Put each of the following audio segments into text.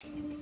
জবা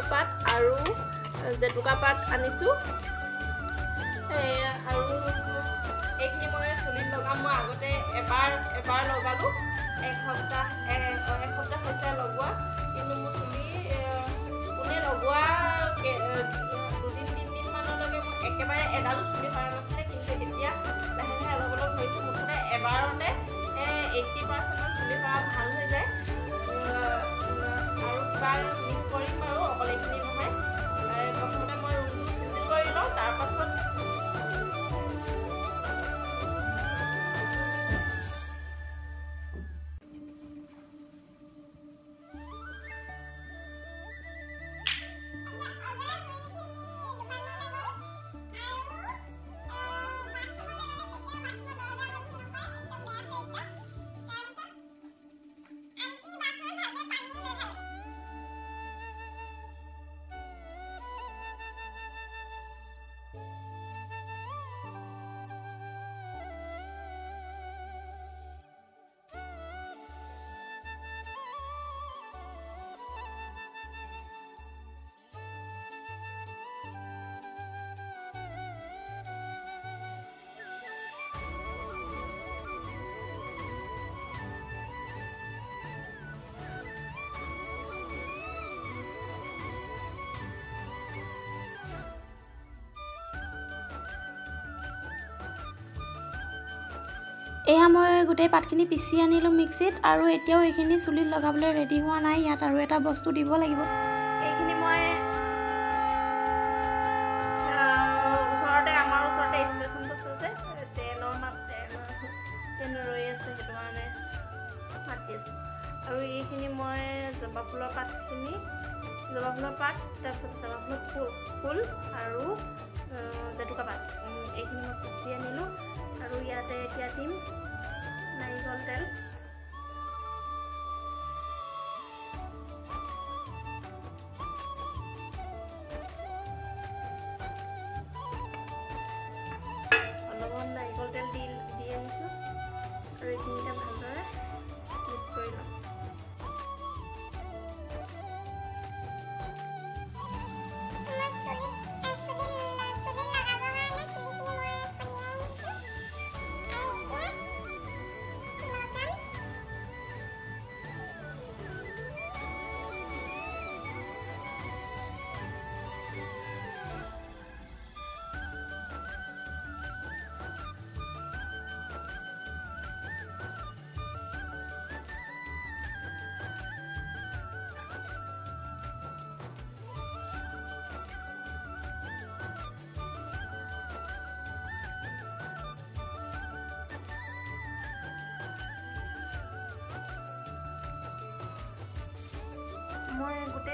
ফুলৰ পাত আৰু জেতুকা পাত আনিছোঁ। আৰু এইখিনি মই চুলিত লগাম মই আগতে এবাৰ এবাৰ লগালোঁ। এসপ্তাহ তাৰপাছত এয়া মই গোটেই পাতখিনি পিচি আনিলোঁ মিক্সিত আৰু এতিয়াও এইখিনি চুলিত লগাবলৈ ৰেডি হোৱা নাই ইয়াত আৰু এটা বস্তু দিব লাগিব। এইখিনি মই ওচৰতে আমাৰ ওচৰতে ষ্টেচন আছে ট্ৰেইনৰ মাত ট্ৰেইন ৰৈ আছে সেইটো কাৰণে আৰু এইখিনি মই জবা ফুলৰ পাতখিনি জবা ফুলৰ পাত তাৰপিছত জবা ফুলৰ ফুল ফুল আৰু জেতুকা পাত।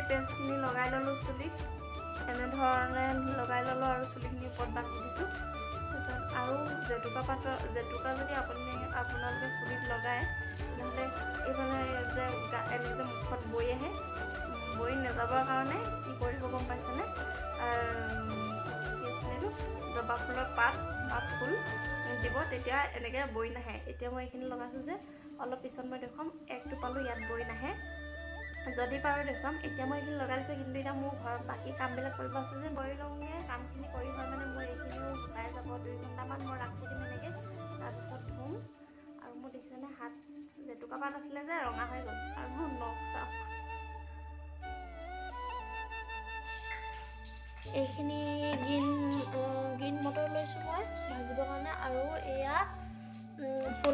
পেষ্টখিনি লগাই ল'লোঁ চুলিত। এনেধৰণে লগাই ল'লোঁ আৰু চুলিখিনি ওপৰত বান্ধি দিছোঁ। তাৰপিছত আৰু জেতুকা পাতৰ জেতুকা যদি আপুনি আপোনালোকে চুলিত লগায় নহ'লে এইফালে যে এনে যে মুখত বৈ আহে বৈ নাযাবৰ কাৰণে কি কৰিব গম পাইছেনে? কি আছিলে এইটো? জবা ফুলৰ পাত বা ফুল দিব তেতিয়া এনেকৈ বৈ নাহে। এতিয়া মই এইখিনি লগাইছোঁ যে অলপ পিছত মই দেখুৱাম একটো পালোঁ ইয়াত বৈ নাহে। যদি পাৰোঁ দেখুৱাম। এতিয়া মই এইখিনি লগাই দিছোঁ কিন্তু এতিয়া মোৰ ঘৰত বাকী কামবিলাক কৰিব আছে যে কৰি লওঁগৈ। কামখিনি কৰি হয় মানে মোৰ এইখিনিও শুকাই যাব দুই ঘণ্টামান মই ৰাখি দিম এনেকৈ। তাৰপিছত ধুম। আৰু মোৰ দেখিছেনে হাত জেতুকা পাত আছিলে যে ৰঙা হৈ গ'ল। আৰু মোৰ নখ চাওক এইখিনি গ্ৰীণ গ্ৰীণ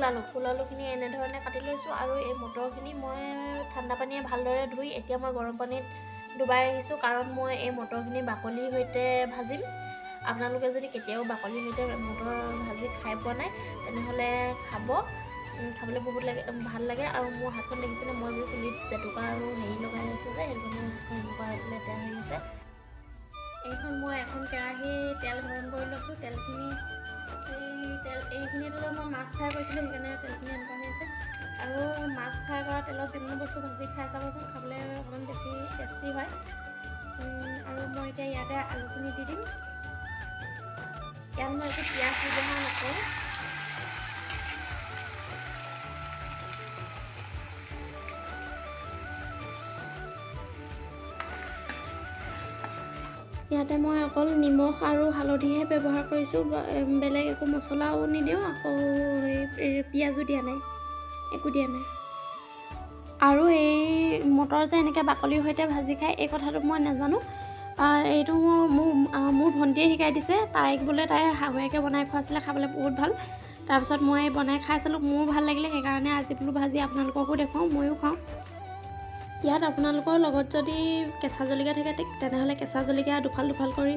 ফুল আলু ফুল আলুখিনি এনেধৰণে কাটি লৈছোঁ আৰু এই মটৰখিনি মই ঠাণ্ডা পানীয়ে ভালদৰে ধুই এতিয়া মই গৰম পানীত ডুবাই ৰাখিছোঁ কাৰণ মই এই মটৰখিনি বাকলিৰ সৈতে ভাজিম। আপোনালোকে যদি কেতিয়াও বাকলিৰ সৈতে মটৰ ভাজি খাই পোৱা নাই তেনেহ'লে খাব। খাবলৈ বহুত লাগে ভাল লাগে আৰু মোৰ হাতখন দেখিছেনে মই যে চুলিত জেতুকা আৰু হেৰি লগাই লৈছোঁ যে হাতখন এনেকুৱা লেতেৰা হৈ আছে এইখন মই এখন কেৰাহী তেল গৰম কৰি লৈছোঁ তেলখিনি এই তেল এইখিনি তেলত মই মাছ ফ্ৰাই কৰিছিলোঁ সেইকাৰণে তেলখিনি এনেকুৱা হৈ আছে। আৰু মাছ ফ্ৰাই কৰা তেলত যিকোনো বস্তু ভাজি খাই চাবচোন খাবলৈ অকণমান বেছি টেষ্টি হয়। আৰু মই এতিয়া ইয়াতে আলুখিনি দি দিম। ইয়াত মই একো পিঁয়াজ ব্যৱহাৰ নকৰোঁ। ইয়াতে মই অকল নিমখ আৰু হালধিহে ব্যৱহাৰ কৰিছোঁ বেলেগ একো মছলাও নিদিওঁ আকৌ এই পিঁয়াজো দিয়া নাই একো দিয়া নাই। আৰু এই মটৰ যে এনেকৈ বাকলিৰ সৈতে ভাজি খায় এই কথাটো মই নাজানো। এইটো মোৰ মোৰ ভণ্টিয়ে শিকাই দিছে তাইক বোলে তাই শাহুৱেকে বনাই খোৱাইছিলে খাবলৈ বহুত ভাল। তাৰপিছত মই বনাই খাই চালোঁ মোৰো ভাল লাগিলে সেইকাৰণে আজি বোলো ভাজি আপোনালোককো দেখুৱাওঁ ময়ো খাওঁ। ইয়াত আপোনালোকৰ লগত যদি কেঁচা জলকীয়া থাকে তে- তেনেহ'লে কেঁচা জলকীয়া দুফাল দুফাল কৰি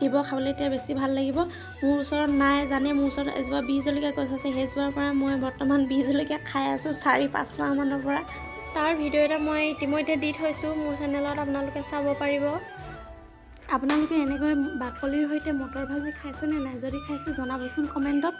দিব খাবলৈ এতিয়া বেছি ভাল লাগিব। মোৰ ওচৰত নাই জানে মোৰ ওচৰত এজোপা বি জলকীয়া গছ আছে সেইজোপাৰ পৰা মই বৰ্তমান বি জলকীয়া খাই আছোঁ চাৰি পাঁচ মাহমানৰ পৰা। তাৰ ভিডিঅ' এটা মই ইতিমধ্যে দি থৈছোঁ মোৰ চেনেলত আপোনালোকে চাব পাৰিব। আপোনালোকে এনেকৈ বাকলিৰ সৈতে মটৰ ভাজি খাইছেনে নাই? যদি খাইছে জনাবচোন কমেণ্টত।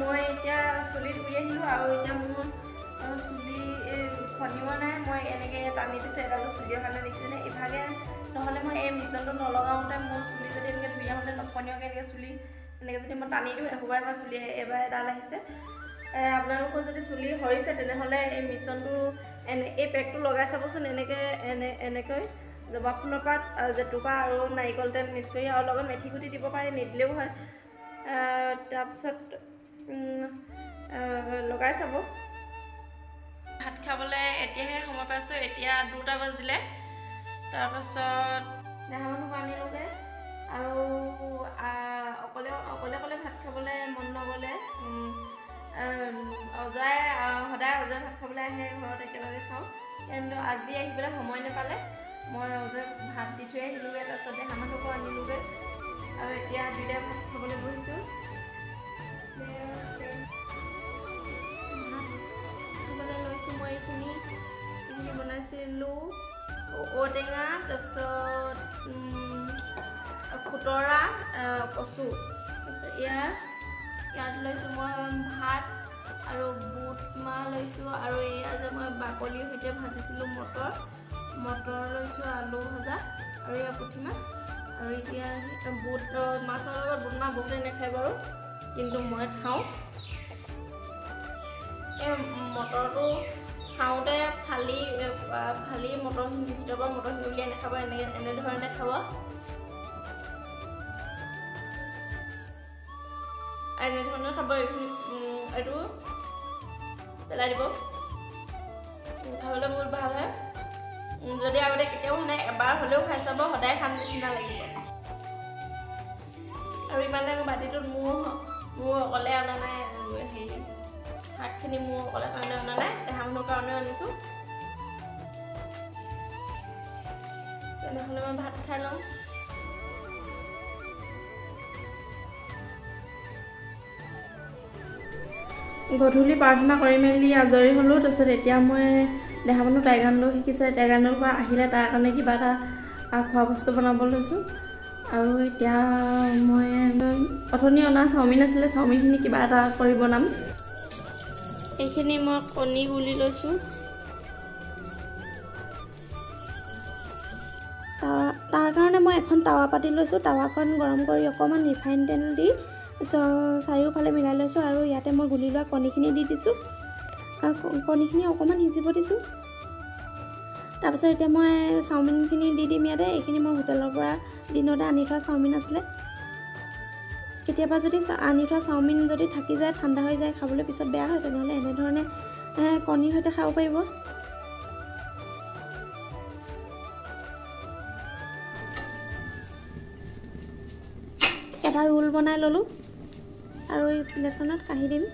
মই এতিয়া চুলি ধুই আহিলোঁ আৰু এতিয়া মোৰ চুলি ফণিব নাই। মই এনেকৈ টানি দিছোঁ এডালো চুলিৰ কাৰণে দেখিছেনে ইভাগে নহ'লে মই এই মিশ্ৰণটো নলগাওঁতে মোৰ চুলি যদি এনেকৈ ধুই আহোঁতে নফনিয়াকৈ এনেকৈ চুলি এনেকৈ যদি মই টানি দিওঁ এসোবাৰ এবাৰ চুলি এবাৰ এডাল আহিছে। আপোনালোকৰ যদি চুলি সৰিছে তেনেহ'লে এই মিশ্ৰণটো এনে এই পেকটো লগাই চাবচোন এনেকৈ এনে এনেকৈ জবা ফুলৰ পাত জেতুকা আৰু নাৰিকল তেল মিক্স কৰি আৰু লগত মেথি গুটি দিব পাৰে নিদিলেও হয়। তাৰপিছত লগাই চাব। ভাত খাবলৈ এতিয়াহে সময় পাইছোঁ এতিয়া দুটা বাজিলে। তাৰপাছত দেহা মানুহক আনিলোগৈ আৰু আহ, অকলে অকলে অকলে ভাত খাবলৈ মন নগ'লে আহ, অজয় আহ, সদায় অজয় ভাত খাবলৈ আহে ঘৰত একেলগে খাওঁ। কিন্তু আজি আহিবলৈ সময় নাপালে। মই অজয়ক ভাত দি থৈ আহিলোগৈ তাৰপিছত দেহা মানুহকো আনিলোগৈ। আৰু এতিয়া দুইটাই ভাত খাবলৈ বহিছোঁ। খাবলৈ লৈছোঁ মই এইখিনি বনাইছিলোঁ ঔটেঙা তাৰপিছত খুতৰা কচু তাৰপিছত ইয়াৰ ইয়াত লৈছোঁ মই ভাত আৰু বুট মাহ লৈছোঁ আৰু এয়া যে মই বাকলিৰ সৈতে ভাজিছিলোঁ মটৰ মটৰ লৈছোঁ আলু ভজা আৰু এয়া পুঠি মাছ আৰু এতিয়া বুট মাছৰ লগত বুট মাহ বহুতে নাখায় বাৰু। কিন্তু মই খাওঁ। এই মটৰটো খাওঁতে ফালি ফালি মটৰখিনি ভিতৰৰ পৰা মটৰখিনি উলিয়াই নাখাব এনে এনেধৰণে খাব। এনেধৰণে খাব এইখিনি এইটো পেলাই দিব। খাবলৈ বহুত ভাল হয়। যদি আগতে কেতিয়াও মানে এবাৰ হ'লেও খাই চাব সদায় খাম নিচিনা লাগিব। আৰু ইমানে বাতিটোত মোৰ মোৰ অকলে অনা নাই হেৰি শাকখিনি মোৰ অকলে কাৰণে অনা নাই দেহা মানুহৰ কাৰণেও আনিছোঁ। তেনেহ'লে মই ভাত খাই লওঁ গধূলি প্ৰাৰ্থনা কৰি মেলি আজৰি হ'লোঁ তাৰপিছত এতিয়া মই দেহা মানুহ টাইগাণ্ডো শিকিছে টাইগাণ্ডোৰ পৰা আহিলে তাৰ কাৰণে কিবা এটা খোৱা বস্তু বনাব লৈছোঁ। আৰু এতিয়া মই অথনি অনা চাওমিন আছিলে চাওমিনখিনি কিবা এটা কৰি বনাম। এইখিনি মই কণী গুলি লৈছোঁ। তাৰ তাৰ কাৰণে মই এখন টাৱা পাতি লৈছোঁ টাৱাখন গৰম কৰি অকণমান ৰিফাইন তেল দি চাৰিওফালে মিলাই লৈছোঁ আৰু ইয়াতে মই গুলি লোৱা কণীখিনি দি দিছোঁ। কণীখিনি অকণমান সিজিব দিছোঁ। তাৰপিছত এতিয়া মই চাওমিনখিনি দি দিম ইয়াতে এইখিনি মই হোটেলৰ পৰা দিনতে আনি থোৱা চাওমিন আছিলে। কেতিয়াবা যদি আনি থোৱা চাওমিন যদি থাকি যায় ঠাণ্ডা হৈ যায় খাবলৈ পিছত বেয়া হয় তেনেহ'লে এনেধৰণে কণীৰ সৈতে খাব পাৰিব। এটা ৰোল বনাই ল'লোঁ আৰু এই প্লেটখনত কাঢ়ি দিম।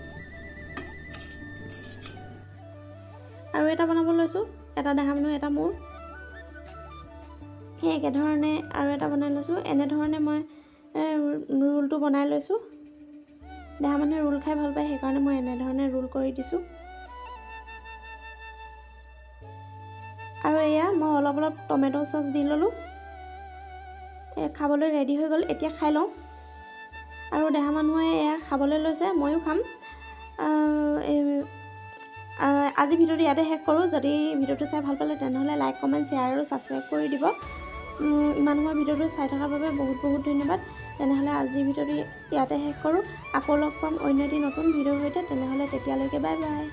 আৰু এটা বনাব লৈছোঁ এটা দেহা মানুহ এটা মোৰ। সেই একেধৰণে আৰু এটা বনাই লৈছোঁ। এনেধৰণে মই ৰোলটো বনাই লৈছোঁ। দেহা মানুহে ৰোল খাই ভাল পায় সেইকাৰণে মই এনেধৰণে ৰোল কৰি দিছোঁ। আৰু এয়া মই অলপ অলপ টমেট' চচ দি ল'লোঁ। খাবলৈ ৰেডি হৈ গ'ল এতিয়া খাই লওঁ। আৰু দেহা মানুহে এয়া খাবলৈ লৈছে ময়ো খাম। আজি ভিডিঅ'টো ইয়াতে শেষ কৰোঁ। যদি ভিডিঅ'টো চাই ভাল পালে তেনেহ'লে লাইক কমেণ্ট শ্বেয়াৰ আৰু ছাবস্ক্ৰাইব কৰি দিব। ইমান সময় ভিডিঅ'টো চাই থকাৰ বাবে বহুত বহুত ধন্যবাদ। তেনেহ'লে আজি ভিডিঅ'টো ইয়াতে শেষ কৰোঁ। আকৌ লগ পাম অন্য এটি নতুন ভিডিঅ'ৰ সৈতে। তেনেহ'লে তেতিয়ালৈকে বাই বাই